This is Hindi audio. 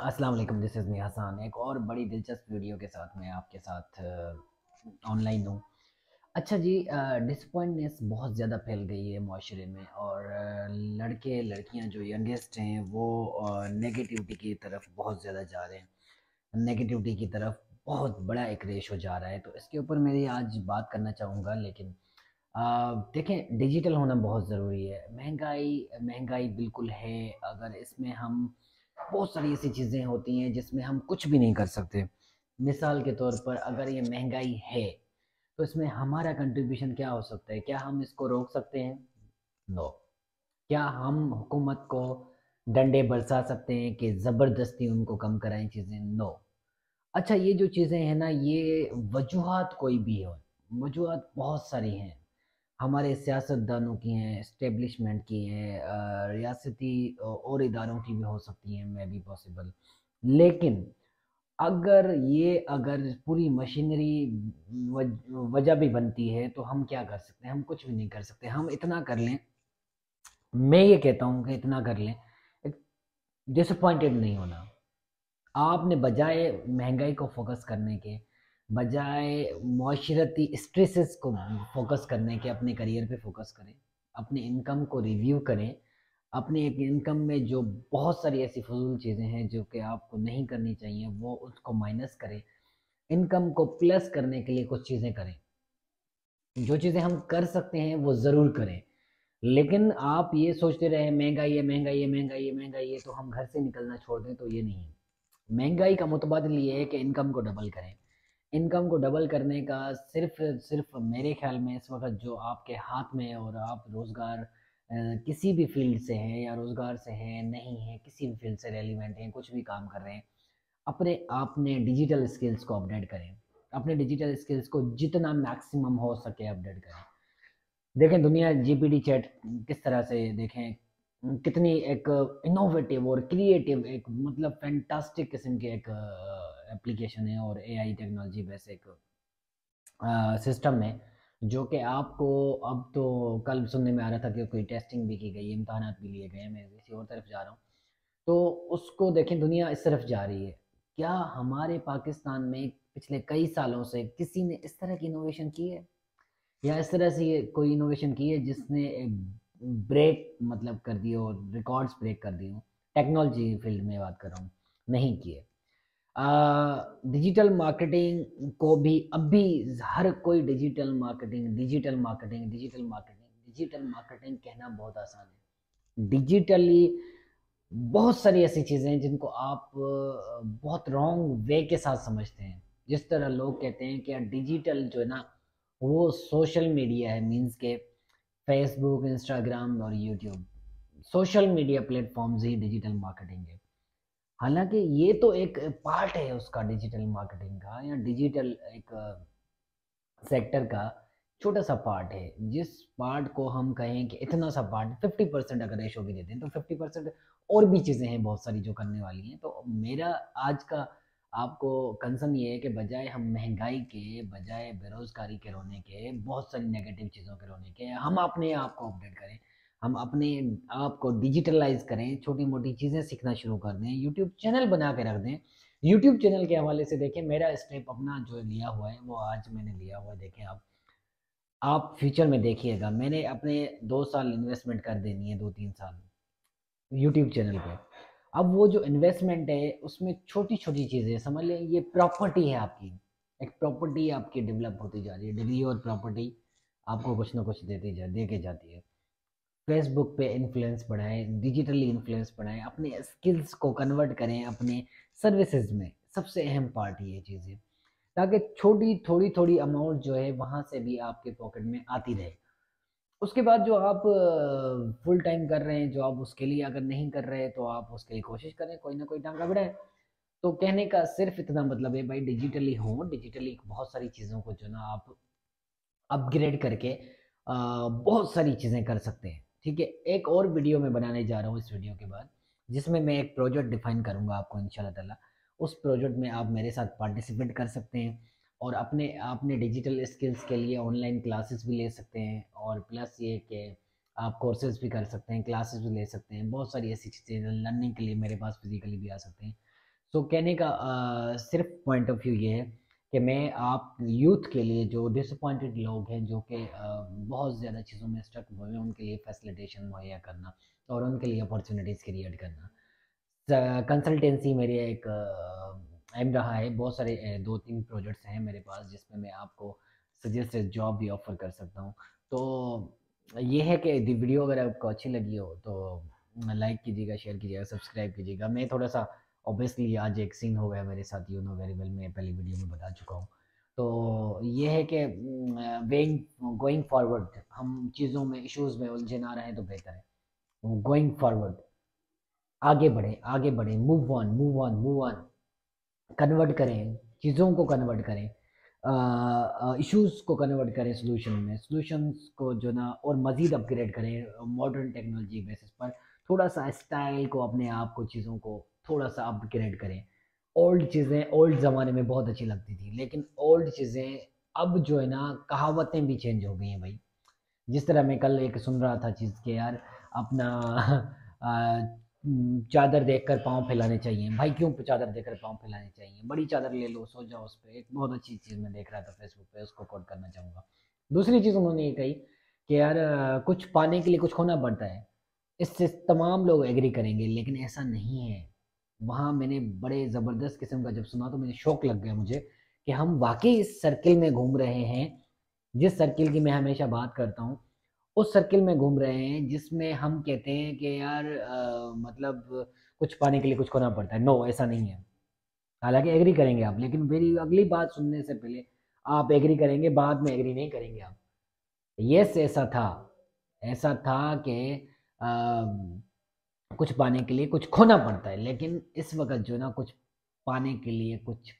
अस्सलाम वालेकुम दिस इज़ मी हसन एक और बड़ी दिलचस्प वीडियो के साथ मैं आपके साथ ऑनलाइन हूँ। अच्छा जी डिसपॉइंटनेस बहुत ज़्यादा फैल गई है माशरे में और लड़के, लड़कियाँ जो यंगेस्ट हैं, वो नेगेटिविटी की तरफ़ बहुत ज़्यादा जा रहे हैं। नेगेटिविटी की तरफ़ बहुत बड़ा एक रेशो जा रहा है। तो इसके ऊपर मेरी आज बात करना चाहूँगा, लेकिन देखें डिजिटल होना बहुत ज़रूरी है। महँगाई महँगाई बिल्कुल है। अगर इसमें हम बहुत सारी ऐसी चीज़ें होती हैं जिसमें हम कुछ भी नहीं कर सकते। मिसाल के तौर पर अगर ये महँगाई है तो इसमें हमारा कंट्रीब्यूशन क्या हो सकता है? क्या हम इसको रोक सकते हैं? नो क्या हम हुकूमत को डंडे बरसा सकते हैं कि ज़बरदस्ती उनको कम कराएँ चीज़ें? नो अच्छा ये जो चीज़ें हैं ना, ये वजूहत कोई भी हो, वजूहात बहुत सारी हैं। हमारे सियासतदानों की हैं इस्टेब्लिशमेंट की हैं रियासती और इदारों की भी हो सकती हैं, मे बी पॉसिबल लेकिन अगर ये, अगर पूरी मशीनरी वजह भी बनती है तो हम क्या कर सकते हैं? हम कुछ भी नहीं कर सकते। हम इतना कर लें, मैं ये कहता हूँ कि इतना कर लें डिसअपॉइंटेड नहीं होना। आपने बजाय महँगाई को फोकस करने के बजाय माशरती स्ट्रेसेस को फोकस करने के, अपने करियर पे फोकस करें, अपने इनकम को रिव्यू करें, अपने इनकम में जो बहुत सारी ऐसी फजूल चीज़ें हैं जो कि आपको नहीं करनी चाहिए, वो उसको माइनस करें। इनकम को प्लस करने के लिए कुछ चीज़ें करें। जो चीज़ें हम कर सकते हैं, वो ज़रूर करें। लेकिन आप ये सोचते रहे, महँगाई है महँगाई है महँगाई है महँगाई है तो हम घर से निकलना छोड़ दें तो ये नहीं है। महँगाई का मुतबादल ये है कि इनकम को डबल करें। इनकम को डबल करने का सिर्फ़ सिर्फ़ मेरे ख्याल में इस वक्त जो आपके हाथ में है और आप रोज़गार किसी भी फ़ील्ड से हैं या रोज़गार से हैं, नहीं है, किसी भी फ़ील्ड से रेलिवेंट हैं, कुछ भी काम कर रहे हैं, अपने आपने डिजिटल स्किल्स को अपडेट करें। अपने डिजिटल स्किल्स को जितना मैक्सिमम हो सके अपडेट करें। देखें, दुनिया जीपीटी चैट किस तरह से देखें, कितनी एक इनोवेटिव और क्रिएटिव एक मतलब फैंटास्टिक किस्म की एक एप्लीकेशन है और एआई टेक्नोलॉजी वैसे एक सिस्टम है, जो कि आपको अब तो कल सुनने में आ रहा था कि कोई टेस्टिंग भी की गई इम्तहान भी लिए गए मैं किसी और तरफ़ जा रहा हूँ। तो उसको देखें, दुनिया इस तरफ़ जा रही है। क्या हमारे पाकिस्तान में पिछले कई सालों से किसी ने इस तरह की इनोवेशन की है? या इस तरह से कोई इनोवेशन की है जिसने ब्रेक मतलब कर दिए हो रिकॉर्ड्स ब्रेक कर दिए हो? टेक्नोलॉजी फ़ील्ड में बात कर रहा हूँ, नहीं किए डिजिटल मार्केटिंग को भी अभी हर कोई digital marketing digital marketing digital marketing digital marketing कहना बहुत आसान है। डिजिटली बहुत सारी ऐसी चीज़ें हैं जिनको आप बहुत रॉन्ग वे के साथ समझते हैं। जिस तरह लोग कहते हैं कि डिजिटल जो है ना, वो सोशल मीडिया है मींस के फेसबुक इंस्टाग्राम और यूट्यूब सोशल मीडिया प्लेटफॉर्म्स ही डिजिटल मार्केटिंग है। हालाँकि ये तो एक पार्ट है उसका डिजिटल मार्केटिंग का या डिजिटल एक सेक्टर का छोटा सा पार्ट है। जिस पार्ट को हम कहें कि इतना सा पार्ट, फिफ्टी परसेंट अगर रेशो भी देते हैं तो फिफ्टी परसेंट और भी चीज़ें हैं, बहुत सारी जो करने वाली हैं। तो मेरा आज का आपको कंसर्न ये है कि बजाय हम महँगाई के, बजाय बेरोज़गारी के रोने के, बहुत सारी नेगेटिव चीज़ों के रोने के, हम अपने आप को अपडेट करें। हम अपने आप को डिजिटलाइज करें छोटी मोटी चीज़ें सीखना शुरू कर दें यूट्यूब चैनल बना के रख दें। यूट्यूब चैनल के हवाले से देखें, मेरा स्टेप अपना जो लिया हुआ है, वो आज मैंने लिया हुआ है। देखें आप आप फ्यूचर में देखिएगा, मैंने अपने दो साल इन्वेस्टमेंट कर देनी है दो तीन साल यूट्यूब चैनल पे। अब वो जो इन्वेस्टमेंट है, उसमें छोटी छोटी चीज़ें, समझ लें, ये प्रॉपर्टी है आपकी। एक प्रॉपर्टी आपकी डेवलप होती जा रही है डिग्री और प्रॉपर्टी आपको कुछ ना कुछ देती जा दे के जाती है। फेसबुक पे इन्फ्लुएंस बढ़ाएँ डिजिटली इन्फ्लुएंस बढ़ाएँ अपने स्किल्स को कन्वर्ट करें अपने सर्विसेज़ में। सबसे अहम पार्ट ये चीज़। है ताकि छोटी थोड़ी थोड़ी अमाउंट जो है वहाँ से भी आपके पॉकेट में आती रहे। उसके बाद जो आप फुल टाइम कर रहे हैं जो आप उसके लिए अगर नहीं कर रहे तो आप उसके लिए कोशिश करें कोई ना कोई टांगा बढ़ाए। तो कहने का सिर्फ़ इतना मतलब है भाई डिजिटली हो डिजिटली बहुत सारी चीज़ों को जो ना आप अपग्रेड करके अ, बहुत सारी चीज़ें कर सकते हैं। ठीक है एक और वीडियो मैं बनाने जा रहा हूँ इस वीडियो के बाद जिसमें मैं एक प्रोजेक्ट डिफाइन करूँगा आपको इन ताला। उस प्रोजेक्ट में आप मेरे साथ पार्टिसिपेट कर सकते हैं और अपने अपने डिजिटल स्किल्स के लिए ऑनलाइन क्लासेस भी ले सकते हैं और प्लस ये कि आप कोर्सेज भी कर सकते हैं क्लासेस भी ले सकते हैं बहुत सारी ऐसी चीज़ें लर्निंग के लिए मेरे पास फिजिकली भी आ सकते हैं। सो कहने का आ, सिर्फ़ पॉइंट ऑफ़ व्यू ये है कि मैं आप यूथ के लिए जो डिसअपॉइंटेड लोग हैं, जो कि बहुत ज़्यादा चीज़ों में स्टक हुए हैं, उनके लिए फैसिलिटेशन मुहैया करना और उनके लिए अपॉर्चुनिटीज़ क्रिएट करना। कंसल्टेंसी मेरी एक एम रहा है बहुत सारे दो तीन प्रोजेक्ट्स हैं मेरे पास जिसमें मैं आपको सजेस्टेड जॉब भी ऑफ़र कर सकता हूँ। तो ये है कि वीडियो अगर आपको अच्छी लगी हो तो लाइक कीजिएगा शेयर कीजिएगा सब्सक्राइब कीजिएगा। मैं थोड़ा सा ऑब्वियसली आज एक सीन हो गया मेरे साथ यू नो वेरी वेल मैं पहली वीडियो में बता चुका हूँ। तो ये है कि वेइंग गोइंग फॉरवर्ड हम चीज़ों में इश्यूज़ में उलझे ना रहें तो बेहतर है। गोइंग फॉरवर्ड आगे बढ़ें आगे बढ़ें move on move on move on convert करें, चीज़ों को कन्वर्ट करें इश्यूज़ को कन्वर्ट करें सोल्यूशन में। सोल्यूशंस को जो ना, और मज़ीद अपग्रेड करें मॉडर्न टेक्नोलॉजी बेसिस पर। थोड़ा सा स्टाइल को, अपने आप को, चीज़ों को थोड़ा सा अपग्रेड करें। ओल्ड चीज़ें ओल्ड ज़माने में बहुत अच्छी लगती थी, लेकिन ओल्ड चीज़ें अब जो है ना, कहावतें भी चेंज हो गई हैं भाई। जिस तरह मैं कल एक सुन रहा था चीज़ के, यार, अपना चादर देखकर पाँव फैलाने चाहिए। भाई, क्यों चादर देखकर पाँव फैलाने चाहिए? बड़ी चादर ले लो, सो जाओ उस पर एक बहुत अच्छी चीज़ मैं देख रहा था फेसबुक पे, उसको कोट करना चाहूँगा। दूसरी चीज़ उन्होंने ये कही कि यार, कुछ पाने के लिए कुछ खोना पड़ता है। इससे तमाम लोग एग्री करेंगे, लेकिन ऐसा नहीं है। वहाँ मैंने बड़े ज़बरदस्त किस्म का जब सुना तो मुझे शौक लग गया मुझे कि हम वाकई इस सर्किल में घूम रहे हैं जिस सर्किल की मैं हमेशा बात करता हूँ उस सर्किल में घूम रहे हैं जिसमें हम कहते हैं कि यार आ, मतलब कुछ पाने के लिए कुछ खोना पड़ता है। नो ऐसा नहीं है। हालाँकि एग्री करेंगे आप लेकिन मेरी अगली बात सुनने से पहले आप एग्री करेंगे बाद में एग्री नहीं करेंगे आप। यस ऐसा था। ऐसा था कि कुछ पाने के लिए कुछ खोना पड़ता है, लेकिन इस वक्त जो ना, कुछ पाने के लिए कुछ